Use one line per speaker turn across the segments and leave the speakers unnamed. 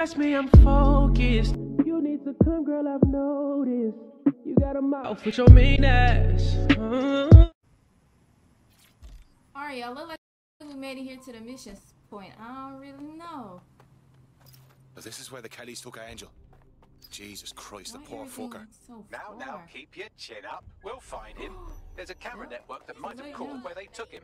Trust me, I'm focused. You need to come, girl, I've noticed. You got a mouth with your mean ass. Uh.
Alright, y'all look like we made it here to the mission point. I don't really know.
But this is where the Kelleys took Angel. Jesus Christ, the poor fucker.
So
Now, now, keep your chin up. We'll find him. There's a camera network that might have caught where they took him.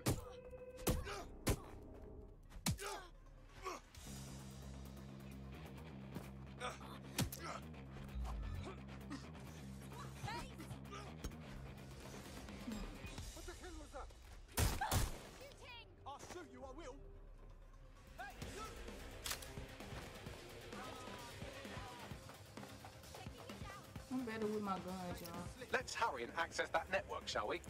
I'm with my guns, y'all.
Let's hurry and access that network, shall we?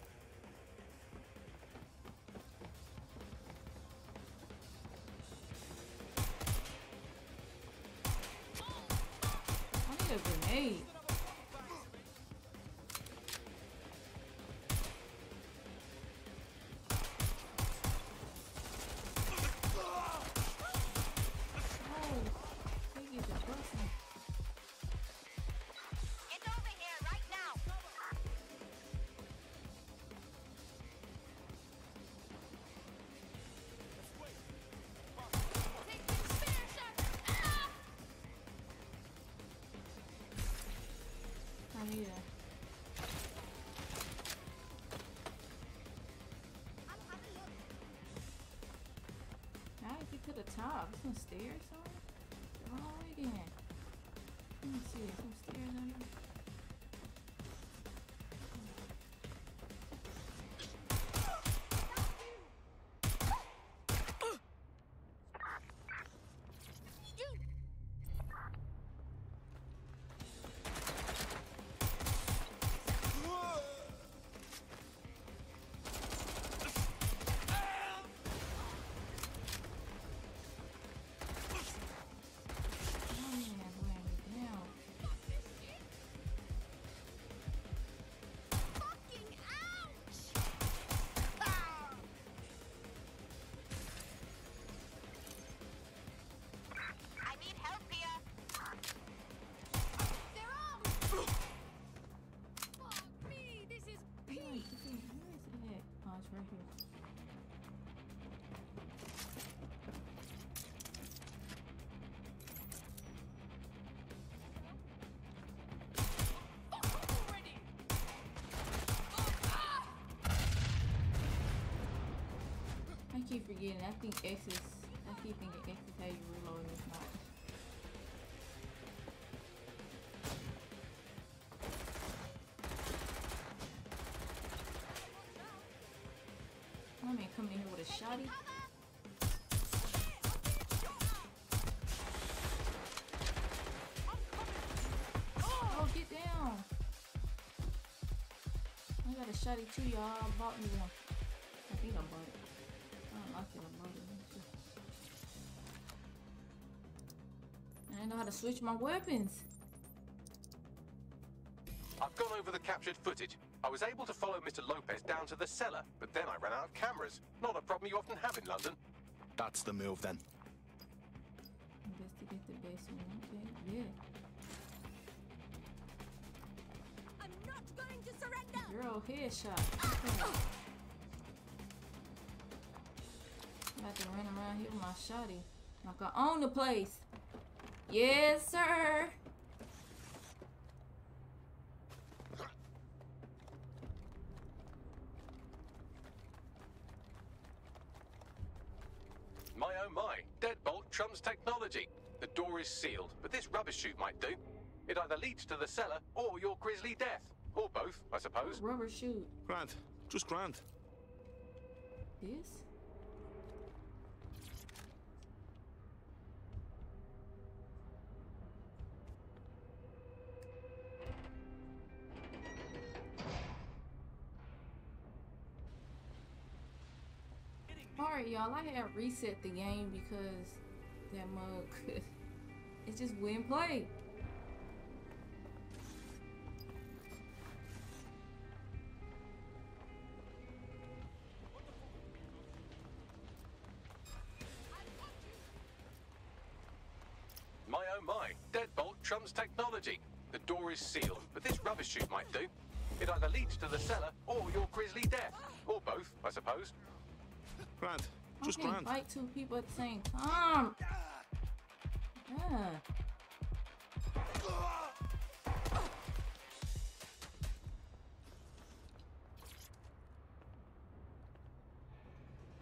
Top? Some stairs somewhere? Wrong again.
I
keep forgetting. I think X is. I keep thinking X is how you reload and it's not. My man coming in here with a shotty. Oh, get down. I got a shotty too, y'all. I bought me one. Know how to switch my weapons.
I've gone over the captured footage. I was able to follow Mr. Lopez down to the cellar, but then I ran out of cameras. Not a problem you often have in London.
That's the move then.
Investigate the basement. Okay, yeah.
I'm not going to surrender.
Girl, headshot. Okay. I got to run around here with my shotty. Like I own the place. Yes, sir.
My oh my, deadbolt trumps technology. The door is sealed, but this rubbish chute might do. It either leads to the cellar or your grisly death. Or both, I suppose.
Rubber shoot.
Grant. Just Grant.
This? Y'all, I had reset the game because that mug, it just wouldn't play.
My oh my, deadbolt trumps technology. The door is sealed, but this rubbish chute might do. It either leads to the cellar or your grisly death. Or both, I suppose.
Grant.
I
Just
can't fight two people at the same time. Yeah.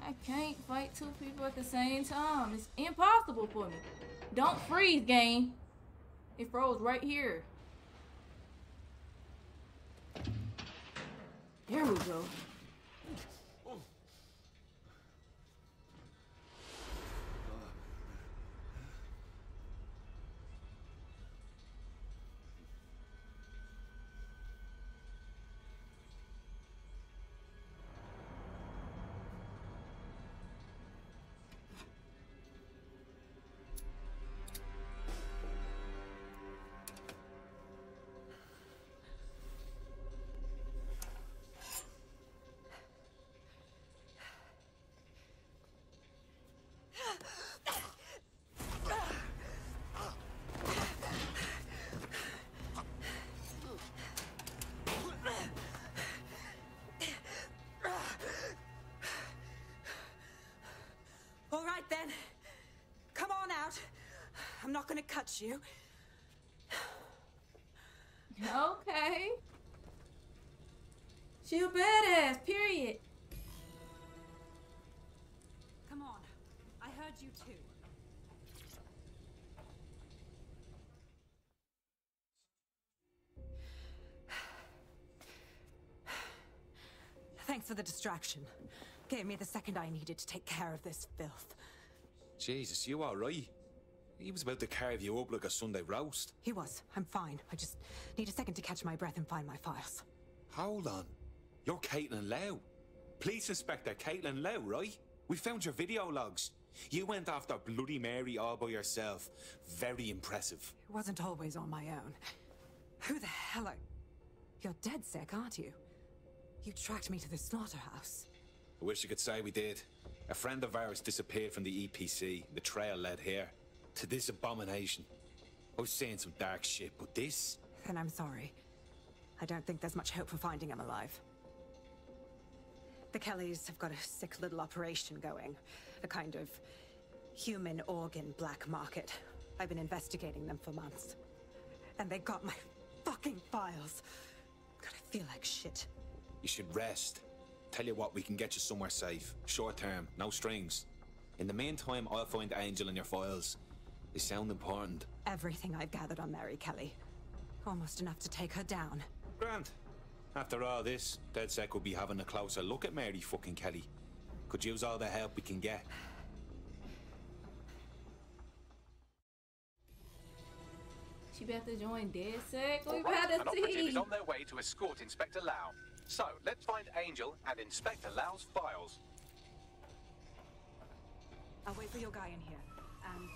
I can't fight two people at the same time. It's impossible for me. Don't freeze, game. It froze right here. There we go.
Then. Come on out. I'm not gonna cut you.
Okay. She a badass, period.
Come on. I heard you too. Thanks for the distraction. Gave me the second I needed to take care of this filth.
Jesus, you alright? He was about to carve you up like a Sunday roast.
He was. I'm fine. I just need a second to catch my breath and find my files.
Hold on. You're Caitlin Lau. Police Inspector Caitlin Lau, right? We found your video logs. You went after Bloody Mary all by yourself. Very impressive.
It wasn't always on my own. Who the hell are... You're DedSec, aren't you? You tracked me to the slaughterhouse.
I wish you could say we did. A friend of ours disappeared from the EPC. The trail led here. To this abomination. I was saying some dark shit, but this?
Then I'm sorry. I don't think there's much hope for finding him alive. The Kelleys have got a sick little operation going. A kind of human organ black market. I've been investigating them for months. And they got my fucking files. God, I feel like shit.
You should rest. Tell you what, we can get you somewhere safe. Short term, no strings. In the meantime, I'll find Angel in your files. They sound important.
Everything I've gathered on Mary Kelley. Almost enough to take her down.
Grant. After all this, DedSec will be having a closer look at Mary fucking Kelley. Could use all the help we can get.
She about to join DedSec. We
All right,
about
an
to
operative
see.
is on their way to escort Inspector Lau. So, let's find Angel and Inspector Lau's files.
I'll wait for your guy in here. And...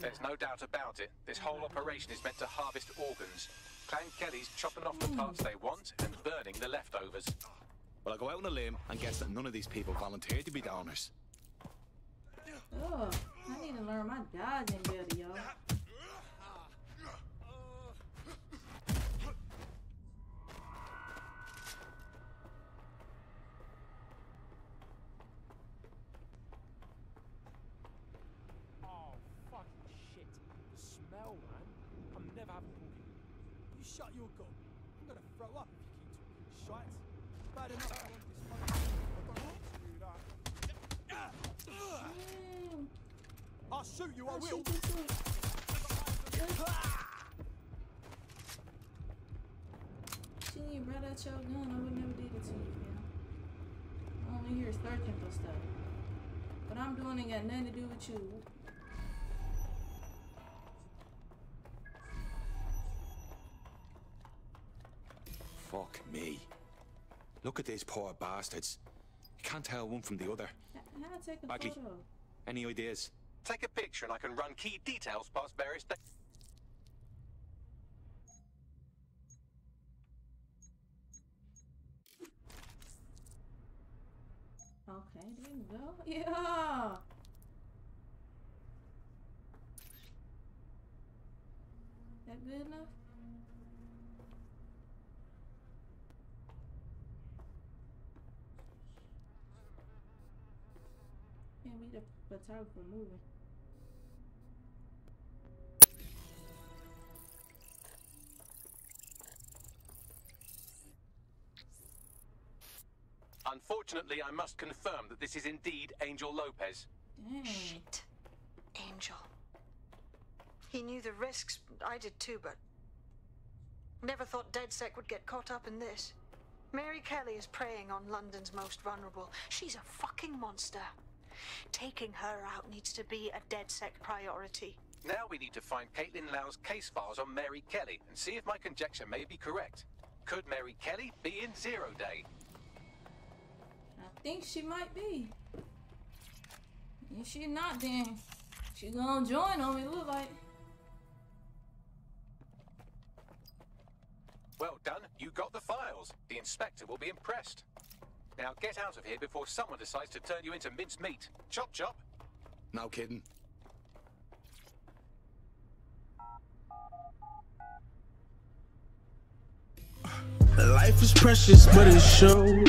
There's no doubt about it. This whole operation is meant to harvest organs. Clan Kelley's chopping off the hmm. parts they want and burning the leftovers.
Well, I'll go out on a limb and guess that none of these people volunteered to be donors.
Oh, I need to learn my dodging better, y'all.
Oh, fucking shit. The smell, man. I'm never having cooking.
You shut your gob. I'm gonna throw up if you keep talking shite. Bad enough I want this fucking... I don't want to do that.
Damn.
I'll shoot you, I will.
She brought out your gun. I would never did it to you, fam. I'm only here searching for stuff. What I'm doing ain't got nothing to do with you.
Fuck me. Look at these poor bastards. You can't tell one from the other.
H- How to take a
Bagley.
photo?
Any ideas?
Take a picture and I can run key details past various... da-
Okay, there you go. Yeah. that good enough? The photographer moving.
Unfortunately, I must confirm that this is indeed Angel Lopez.
Dang.
Shit. Angel. He knew the risks. I did too, but. Never thought DedSec would get caught up in this. Mary Kelley is preying on London's most vulnerable. She's a fucking monster. Taking her out needs to be a dead DedSec priority.
Now we need to find Caitlin Lau's case files on Mary Kelley and see if my conjecture may be correct. Could Mary Kelley be in Zero Day?
I think she might be. If she not, then she gonna join them. It look like.
Well done, you got the files. The inspector will be impressed. Now get out of here before someone decides to turn you into minced meat. Chop chop.
No kidding.
Life is precious, but it's short.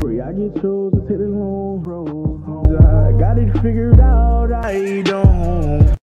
Free, I get chose to take the long road. I got it figured out, I don't.